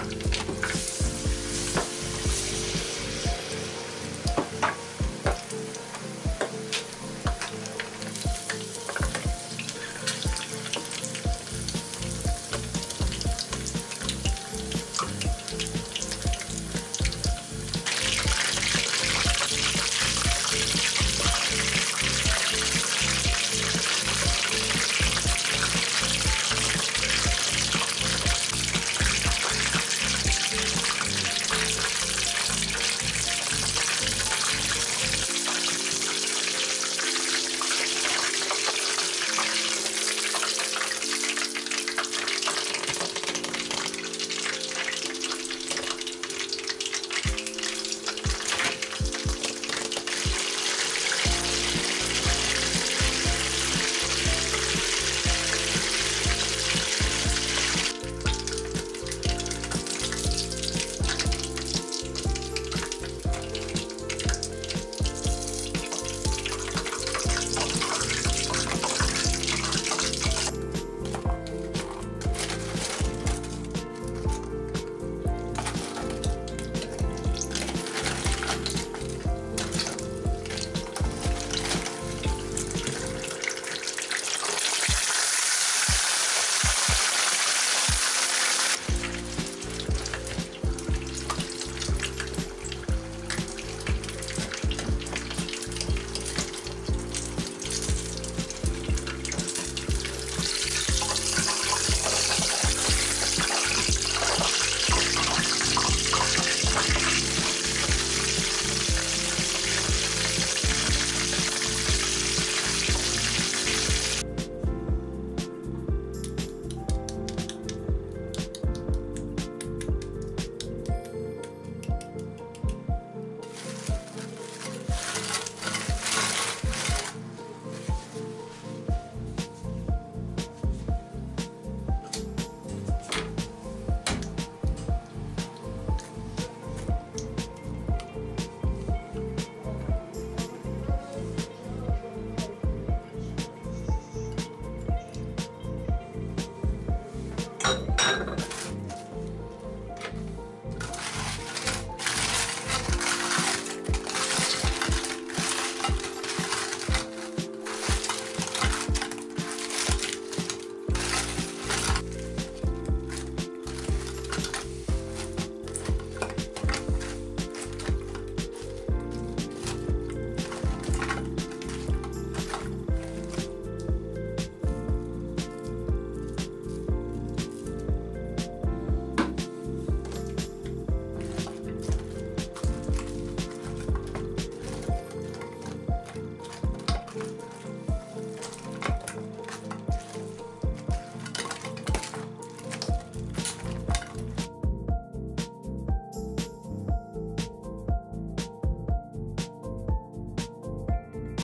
Bye.